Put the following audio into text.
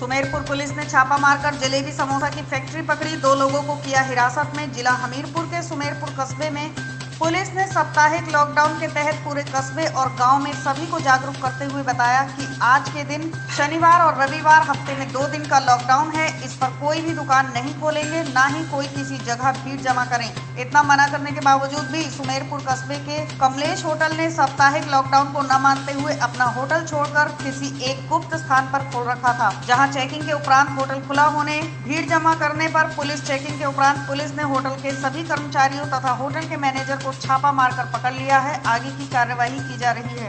Sumerpur police ने छापा मारकर जलेबी समोसा की फैक्ट्री पकड़ी। दो लोगों को किया हिरासत में। जिला हमीरपुर के सुमेरपुर कस्बे में पुलिस ने साप्ताहिक लॉकडाउन के तहत पूरे कस्बे और गाँव में सभी को जागरूक करते हुए बताया कि आज के दिन, शनिवार और रविवार हफ़्ते में दो दिन का लॉकडाउन है। इस पर कोई भी दुकान नहीं खोलेंगे, ना ही कोई किसी जगह भीड़ जमा करें। इतना मना करने के बावजूद भी सुमेरपुर कस्बे के कमलेश होटल ने साप्ताहिक लॉकडाउन को न मानते हुए अपना होटल छोड़कर किसी एक गुप्त स्थान पर खोल रखा था, जहाँ चेकिंग के उपरांत होटल खुला होने, भीड़ जमा करने पर पुलिस चेकिंग के उपरांत पुलिस ने होटल के सभी कर्मचारियों तथा होटल के मैनेजर को छापा मारकर पकड़ लिया है। आगे की कार्यवाही की जा रही है।